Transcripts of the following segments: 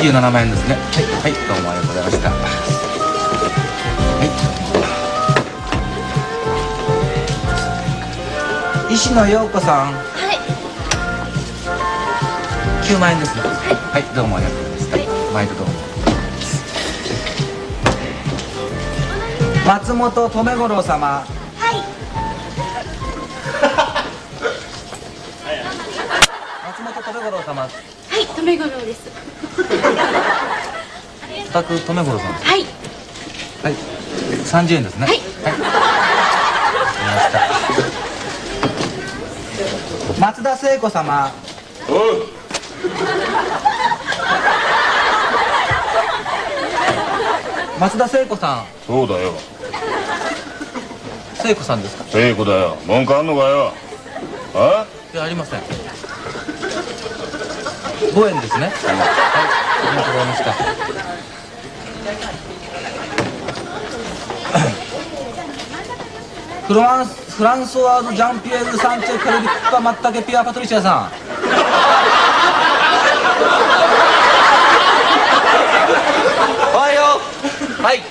27万円ですね。はい、はい、どうもありがとうございました。はい。石野陽子さん。はい。9万円ですね。はい、どうもありがとうございました、はい、毎度どうも。松本留五郎様。はい。松本留五郎様はい留五郎です。お宅留五郎さん。はい。はい。三十円ですね。はい、はい、松田聖子様。松田聖子さん。そうだよ。聖子さんですか？聖子だよ。文句あんのかよ。あ？いやありません五円ですね、はい、ありがとうございましたフランスフランソワーズ・ジャンピエール・サンチェ・カルビッカ・マッタケ・ピア・パトリシアさん。おはよう。はい。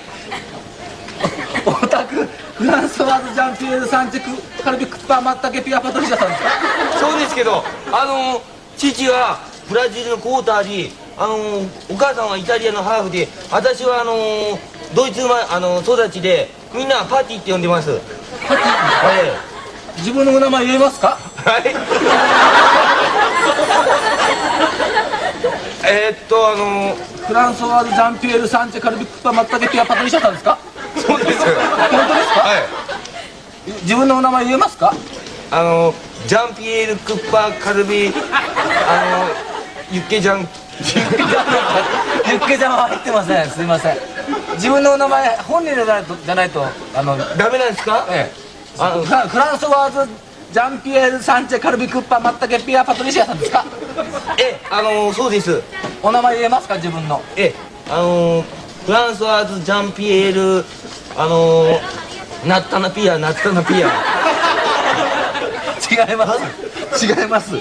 オタクフランソワーズ・ジャンピエール・サンチェクカルビクッパーマッタケピアパトリシアさんですか？そうですけどあの父はブラジルのクォーターであのお母さんはイタリアのハーフで私はあのドイツあの育ちでみんなパティって呼んでます。パティ？はい。自分のお名前言えますか？はい。えっとあのフランソワーズ・ジャンピエール・サンチェ・カルビックパーマッタケピアパトリシアさんですか？そうです。本当ですか？はい。自分のお名前言えますか？あのジャンピエール・クッパー・カルビあのユッケジャン。ユッケジャンは入ってません。すいません。自分のお名前本人じゃないとじゃないとあのダメなんですか？ええ。あのフランソワーズジャンピエール・サンチェ・カルビ・クッパーマッタケピア・パトリシアさんですか？えあのそうです。お名前言えますか？自分の。えあのフランソワーズ・ジャンピエールあのナッタナピアナッタナピア。違います。違います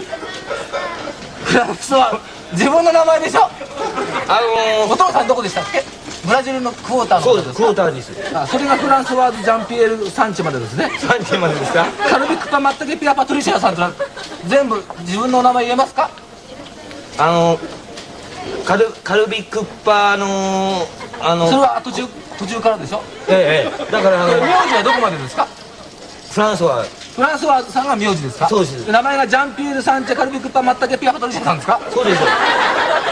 フランスは自分の名前でしょ？あのー、お父さんどこでしたっけ？ブラジルのクォーターのそうですクォーターです。あそれがフランスワーズ・ジャンピエール・サンチまでですね。サンチまでですかカルビクパ・マッタケピア・パトリシアさんと全部自分のお名前言えますか？あのカルカルビクッパのあのそれは途中途中からでしょ？ええだからあの名字はどこまでですか？フランスはフランスはさんが名字ですか？そうです。名前がジャンピエール・サンチェ・カルビクッパ・マッタケピア・パトリシアさんですか？そうです。だか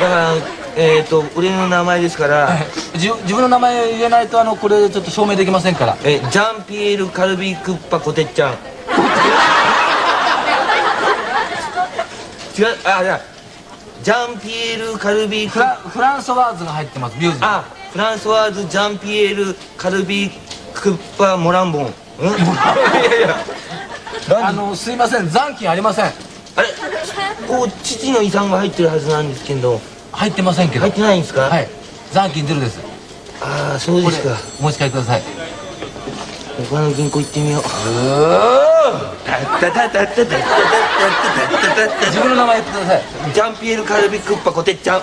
らえっ、ー、と俺の名前ですから自自分の名前言えないとあのこれちょっと証明できませんから。えジャンピエール・カルビクッパ・コテッちゃん違うあじゃジャンピエール・カルビフラフランソワーズが入ってますミュージあフランソワーズ・ジャンピエール・カルビクッパ・モランボン。うん？いやいやあのすいません残金ありません。あれ？こう父の遺産が入ってるはずなんですけど。入ってませんけど。入ってないんですか？はい。残金ゼロです。ああそうですか。お持ち帰りください。他の銀行行ってみよう。自分の名前言ってくださいジャンピエール・カルビックッパコテッちゃん